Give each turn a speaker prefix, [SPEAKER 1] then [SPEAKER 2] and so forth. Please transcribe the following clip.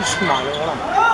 [SPEAKER 1] 你去买了。